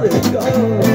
誰か